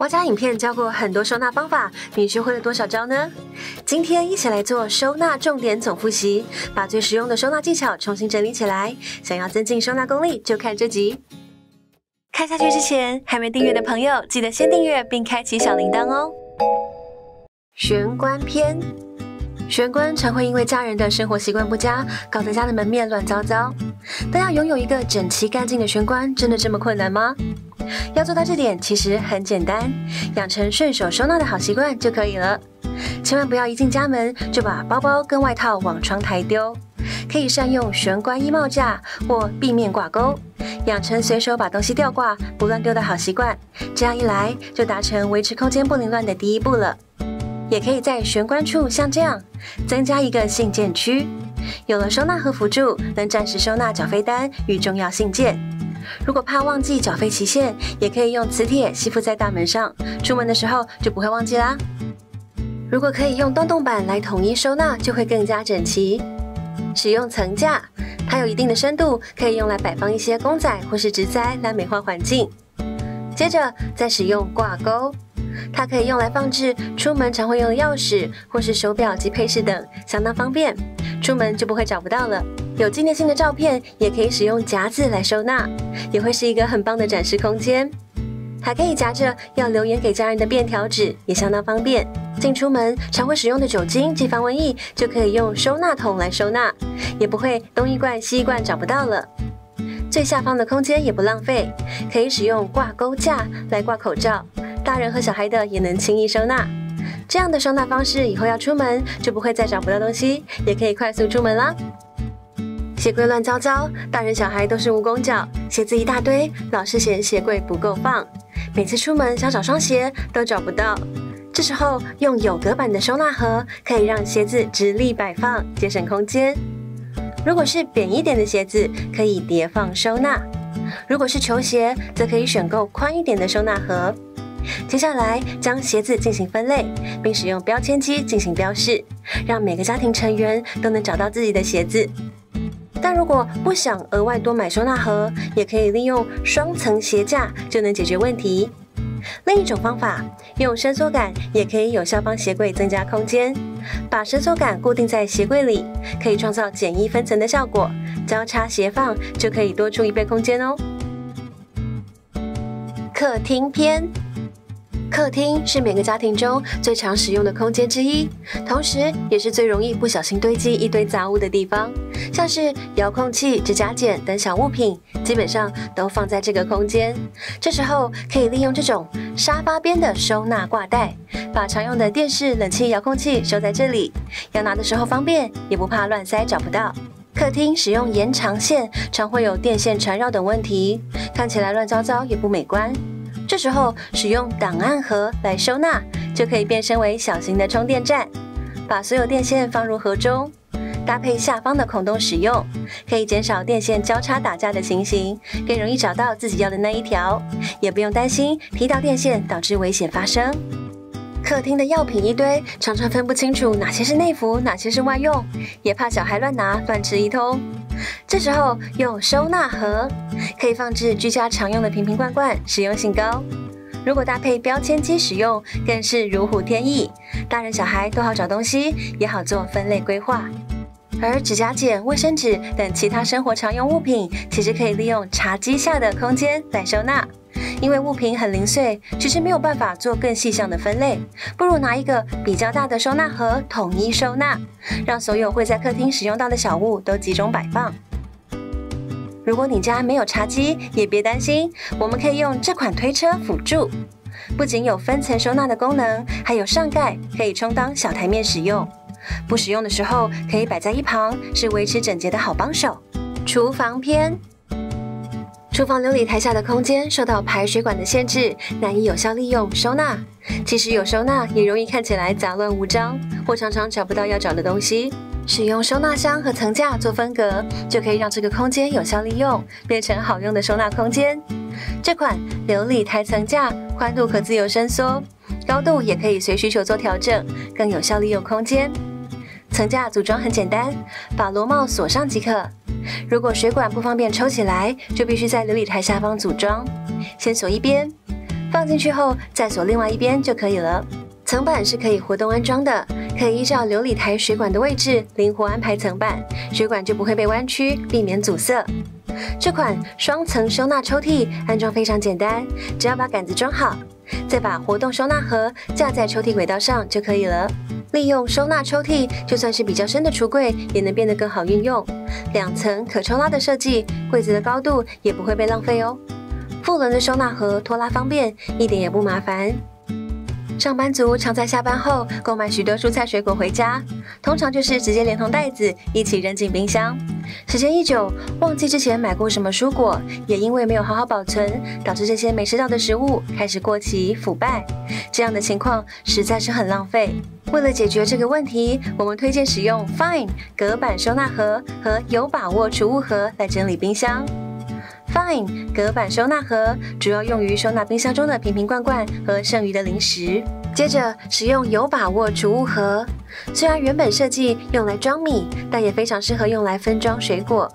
我家影片教过很多收纳方法，你学会了多少招呢？今天一起来做收纳重点总复习，把最实用的收纳技巧重新整理起来。想要增进收纳功力，就看这集。看下去之前，还没订阅的朋友，记得先订阅并开启小铃铛哦。玄关篇，玄关常会因为家人的生活习惯不佳，搞得家的门面乱糟糟。但要拥有一个整齐干净的玄关，真的这么困难吗？要做到这点，其实很简单，养成顺手收纳的好习惯就可以了。千万不要一进家门就把包包跟外套往窗台丢，可以善用玄关衣帽架或壁面挂钩，养成随手把东西吊挂不乱丢的好习惯。这样一来，就达成维持空间不凌乱的第一步了。也可以在玄关处像这样增加一个信件区，有了收纳盒辅助，能暂时收纳缴费单与重要信件。如果怕忘记缴费期限，也可以用磁铁吸附在大门上，出门的时候就不会忘记啦。如果可以用洞洞板来统一收纳，就会更加整齐。使用层架，它有一定的深度，可以用来摆放一些公仔或是植栽来美化环境。接着再使用挂钩，它可以用来放置出门常会用的钥匙或是手表及配饰等，相当方便，出门就不会找不到了。有纪念性的照片，也可以使用夹子来收纳，也会是一个很棒的展示空间。还可以夹着要留言给家人的便条纸，也相当方便。进出门常会使用的酒精及防蚊液，就可以用收纳桶来收纳，也不会东一罐西一罐找不到了。最下方的空间也不浪费，可以使用挂钩架来挂口罩，大人和小孩的也能轻易收纳。这样的收纳方式，以后要出门就不会再找不到东西，也可以快速出门啦。鞋柜乱糟糟，大人小孩都是蜈蚣脚，鞋子一大堆，老是嫌鞋柜不够放。每次出门想找双鞋都找不到，这时候用有隔板的收纳盒可以让鞋子直立摆放，节省空间。如果是扁一点的鞋子，可以叠放收纳；如果是球鞋，则可以选购宽一点的收纳盒。接下来将鞋子进行分类，并使用标签机进行标示，让每个家庭成员都能找到自己的鞋子。但如果不想额外多买收纳盒，也可以利用双层鞋架就能解决问题。另一种方法，用伸缩杆也可以有效帮鞋柜增加空间。把伸缩杆固定在鞋柜里，可以创造简易分层的效果。交叉斜放就可以多出一倍空间哦。客厅篇。客厅是每个家庭中最常使用的空间之一，同时也是最容易不小心堆积一堆杂物的地方，像是遥控器、指甲剪等小物品，基本上都放在这个空间。这时候可以利用这种沙发边的收纳挂袋，把常用的电视、冷气、遥控器收在这里，要拿的时候方便，也不怕乱塞找不到。客厅使用延长线，常会有电线缠绕等问题，看起来乱糟糟也不美观。这时候使用档案盒来收纳，就可以变身为小型的充电站，把所有电线放入盒中，搭配下方的孔洞使用，可以减少电线交叉打架的情形，更容易找到自己要的那一条，也不用担心踢到电线导致危险发生。客厅的药品一堆，常常分不清楚哪些是内服，哪些是外用，也怕小孩乱拿乱吃一通。这时候用收纳盒，可以放置居家常用的瓶瓶罐罐，实用性高。如果搭配标签机使用，更是如虎添翼，大人小孩都好找东西，也好做分类规划。而指甲剪、卫生纸等其他生活常用物品，其实可以利用茶几下的空间来收纳。因为物品很零碎，其实没有办法做更细项的分类，不如拿一个比较大的收纳盒统一收纳，让所有会在客厅使用到的小物都集中摆放。如果你家没有茶几，也别担心，我们可以用这款推车辅助，不仅有分层收纳的功能，还有上盖可以充当小台面使用。不使用的时候可以摆在一旁，是维持整洁的好帮手。厨房篇。厨房琉璃台下的空间受到排水管的限制，难以有效利用收纳。即使有收纳，也容易看起来杂乱无章，或常常找不到要找的东西。使用收纳箱和层架做分隔，就可以让这个空间有效利用，变成好用的收纳空间。这款琉璃台层架宽度可自由伸缩，高度也可以随需求做调整，更有效利用空间。层架组装很简单，把螺帽锁上即可。如果水管不方便抽起来，就必须在琉璃台下方组装。先锁一边，放进去后再锁另外一边就可以了。层板是可以活动安装的，可以依照琉璃台水管的位置灵活安排层板，水管就不会被弯曲，避免阻塞。这款双层收纳抽屉安装非常简单，只要把杆子装好，再把活动收纳盒架在抽屉轨道上就可以了。利用收纳抽屉，就算是比较深的橱柜也能变得更好运用。两层可抽拉的设计，柜子的高度也不会被浪费哦。副轮的收纳盒拖拉方便，一点也不麻烦。上班族常在下班后购买许多蔬菜水果回家，通常就是直接连同袋子一起扔进冰箱。时间一久，忘记之前买过什么蔬果，也因为没有好好保存，导致这些没吃到的食物开始过期腐败。这样的情况实在是很浪费。为了解决这个问题，我们推荐使用 Fine 隔板收纳盒和有把握储物盒来整理冰箱。Fine 隔板收纳盒主要用于收纳冰箱中的瓶瓶罐罐和剩余的零食。接着使用有把握储物盒，虽然原本设计用来装米，但也非常适合用来分装水果。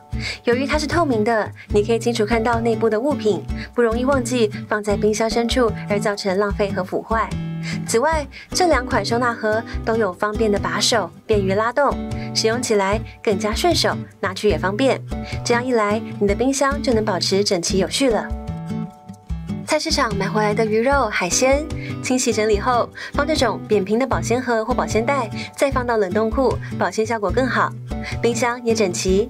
由于它是透明的，你可以清楚看到内部的物品，不容易忘记放在冰箱深处而造成浪费和腐坏。此外，这两款收纳盒都有方便的把手，便于拉动，使用起来更加顺手，拿取也方便。这样一来，你的冰箱就能保持整齐有序了。菜市场买回来的鱼肉、海鲜，清洗整理后，放这种扁平的保鲜盒或保鲜袋，再放到冷冻库，保鲜效果更好，冰箱也整齐。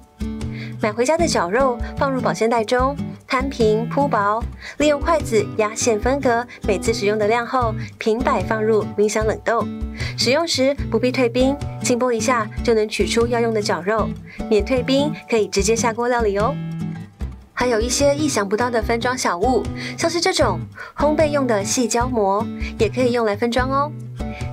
买回家的绞肉放入保鲜袋中，摊平铺薄，利用筷子压线分隔每次使用的量后，平摆放入冰箱冷冻。使用时不必退冰，轻拨一下就能取出要用的绞肉，免退冰可以直接下锅料理哦。还有一些意想不到的分装小物，像是这种烘焙用的细胶膜，也可以用来分装哦。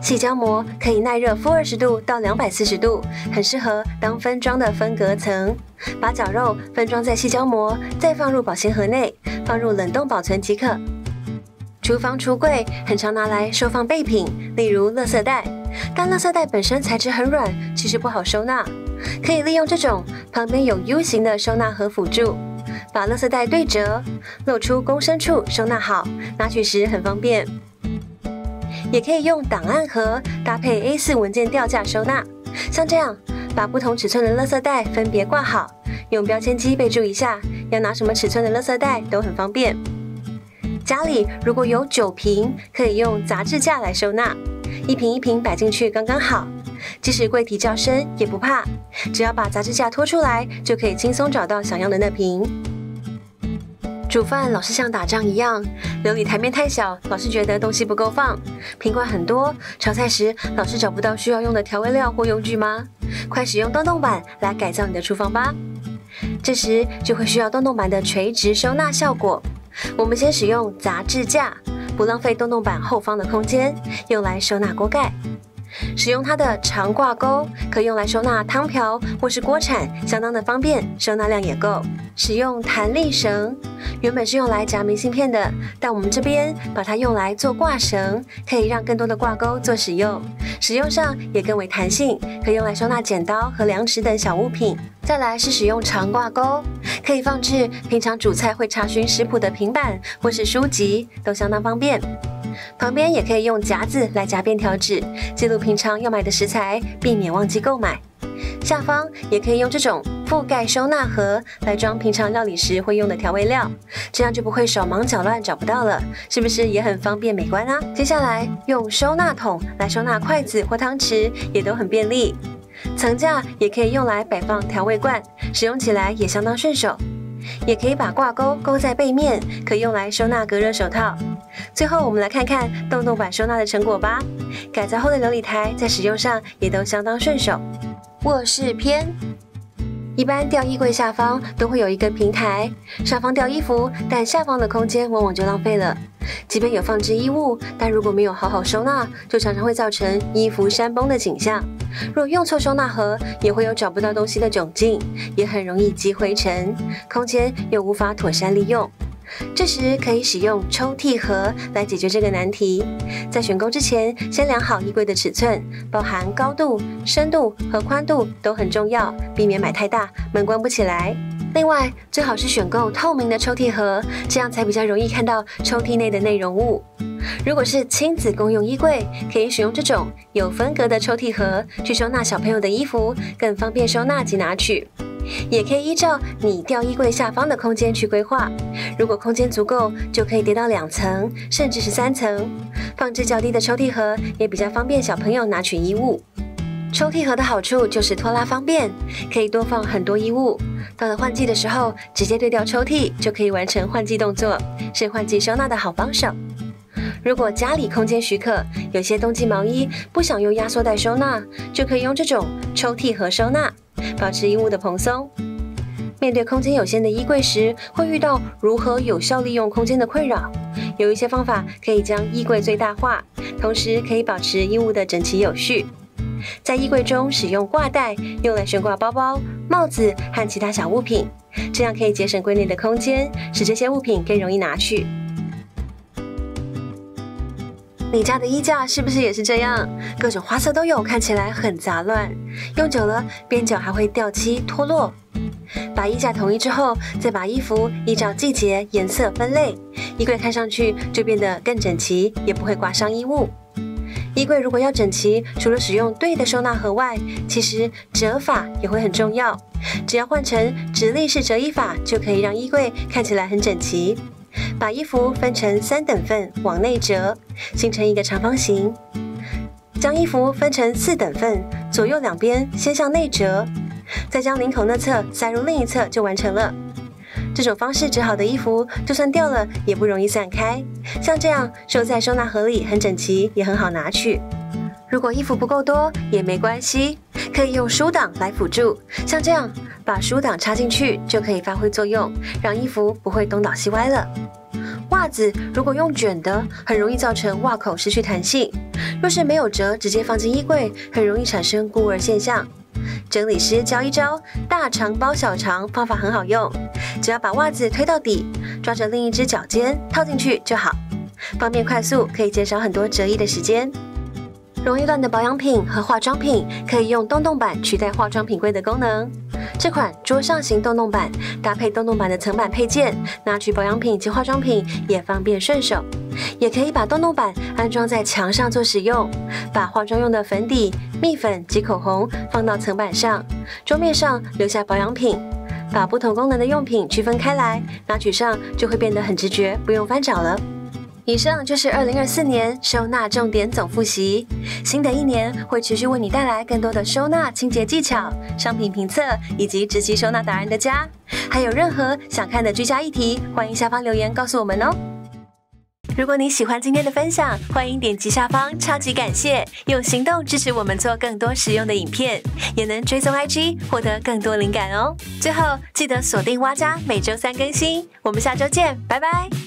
细胶膜可以耐热负二十度到两百四十度，很适合当分装的分隔层。把绞肉分装在细胶膜，再放入保鲜盒内，放入冷冻保存即可。厨房橱柜很常拿来收放备品，例如垃圾袋，但垃圾袋本身材质很软，其实不好收纳。可以利用这种旁边有 U 型的收纳盒辅助。把垃圾袋对折，露出公身处收纳好，拿取时很方便。也可以用档案盒搭配 A4 文件吊架收纳，像这样把不同尺寸的垃圾袋分别挂好，用标签机备注一下要拿什么尺寸的垃圾袋都很方便。家里如果有酒瓶，可以用杂志架来收纳，一瓶一瓶摆进去刚刚好，即使柜体较深也不怕，只要把杂志架拖出来，就可以轻松找到想要的那瓶。煮饭老是像打仗一样，琉璃台面太小，老是觉得东西不够放；瓶罐很多，炒菜时老是找不到需要用的调味料或用具吗？快使用洞洞板来改造你的厨房吧！这时就会需要洞洞板的垂直收纳效果。我们先使用杂志架，不浪费洞洞板后方的空间，用来收纳锅盖。使用它的长挂钩，可用来收纳汤瓢或是锅铲，相当的方便，收纳量也够。使用弹力绳，原本是用来夹明信片的，但我们这边把它用来做挂绳，可以让更多的挂钩做使用，使用上也更为弹性，可用来收纳剪刀和量尺等小物品。再来是使用长挂钩，可以放置平常煮菜会查询食谱的平板或是书籍，都相当方便。旁边也可以用夹子来夹便条纸，记录平常要买的食材，避免忘记购买。下方也可以用这种覆盖收纳盒来装平常料理时会用的调味料，这样就不会手忙脚乱找不到了，是不是也很方便美观啊？接下来用收纳桶来收纳筷子或汤匙，也都很便利。层架也可以用来摆放调味罐，使用起来也相当顺手。也可以把挂钩勾在背面，可用来收纳隔热手套。最后，我们来看看洞洞板收纳的成果吧。改造后的琉璃台在使用上也都相当顺手。卧室篇，一般吊衣柜下方都会有一个平台，上方吊衣服，但下方的空间往往就浪费了。即便有放置衣物，但如果没有好好收纳，就常常会造成衣服山崩的景象。若用错收纳盒，也会有找不到东西的窘境，也很容易积灰尘，空间又无法妥善利用。这时可以使用抽屉盒来解决这个难题。在选购之前，先量好衣柜的尺寸，包含高度、深度和宽度都很重要，避免买太大门关不起来。另外，最好是选购透明的抽屉盒，这样才比较容易看到抽屉内的内容物。如果是亲子共用衣柜，可以使用这种有分隔的抽屉盒去收纳小朋友的衣服，更方便收纳及拿取。也可以依照你吊衣柜下方的空间去规划，如果空间足够，就可以叠到两层，甚至是三层，放置较低的抽屉盒，也比较方便小朋友拿取衣物。抽屉盒的好处就是拖拉方便，可以多放很多衣物。到了换季的时候，直接对调抽屉就可以完成换季动作，是换季收纳的好帮手。如果家里空间许可，有些冬季毛衣不想用压缩袋收纳，就可以用这种抽屉盒收纳，保持衣物的蓬松。面对空间有限的衣柜时，会遇到如何有效利用空间的困扰。有一些方法可以将衣柜最大化，同时可以保持衣物的整齐有序。在衣柜中使用挂袋，用来悬挂包包、帽子和其他小物品，这样可以节省柜内的空间，使这些物品更容易拿去。你家的衣架是不是也是这样？各种花色都有，看起来很杂乱，用久了边角还会掉漆脱落。把衣架统一之后，再把衣服依照季节、颜色分类，衣柜看上去就变得更整齐，也不会刮伤衣物。衣柜如果要整齐，除了使用对的收纳盒外，其实折法也会很重要。只要换成直立式折衣法，就可以让衣柜看起来很整齐。把衣服分成三等份，往内折，形成一个长方形。将衣服分成四等份，左右两边先向内折，再将领口那侧塞入另一侧，就完成了。这种方式折好的衣服，就算掉了也不容易散开。像这样收在收纳盒里，很整齐，也很好拿取。如果衣服不够多也没关系，可以用书挡来辅助。像这样把书挡插进去，就可以发挥作用，让衣服不会东倒西歪了。袜子如果用卷的，很容易造成袜口失去弹性；若是没有折，直接放进衣柜，很容易产生孤儿现象。整理师教一招大长包小长方法很好用，只要把袜子推到底，抓着另一只脚尖套进去就好，方便快速，可以减少很多折衣的时间。容易乱的保养品和化妆品可以用洞洞板取代化妆品柜的功能。这款桌上型洞洞板搭配洞洞板的层板配件，拿取保养品及化妆品也方便顺手。也可以把洞洞板安装在墙上做使用，把化妆用的粉底、蜜粉及口红放到层板上，桌面上留下保养品，把不同功能的用品区分开来，拿取上就会变得很直觉，不用翻找了。以上就是二零二四年收纳重点总复习。新的一年会持续为你带来更多的收纳清洁技巧、商品评测以及直击收纳达人的家。还有任何想看的居家议题，欢迎下方留言告诉我们哦。如果你喜欢今天的分享，欢迎点击下方超级感谢，用行动支持我们做更多实用的影片，也能追踪 IG 获得更多灵感哦。最后记得锁定蛙家，每周三更新，我们下周见，拜拜。